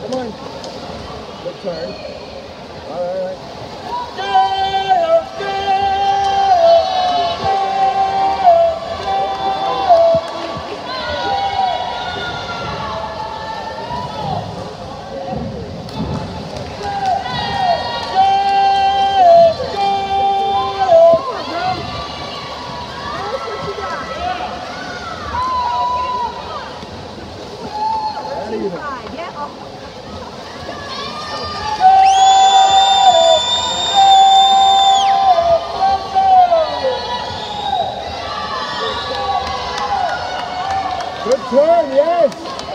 Come on. Good turn. All right, all right. Good turn, yes.